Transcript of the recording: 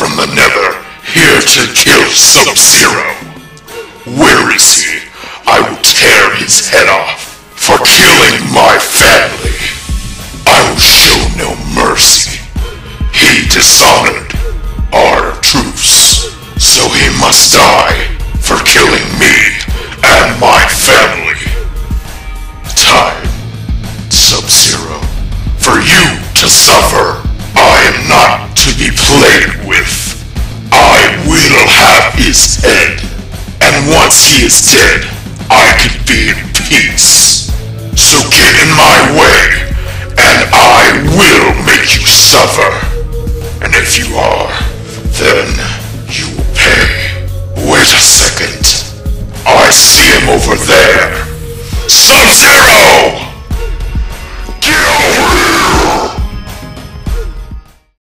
from the nether, here to kill Sub-Zero. Where is he? I will tear his head off for killing my family. I will show no mercy. He dishonored our truce, so he must die for killing me and my family. Time, Sub-Zero, for you to suffer. I am not to be played and once he is dead, I can be in peace. So get in my way, and I will make you suffer. And if you are, then you will pay. Wait a second. I see him over there. Sub-Zero!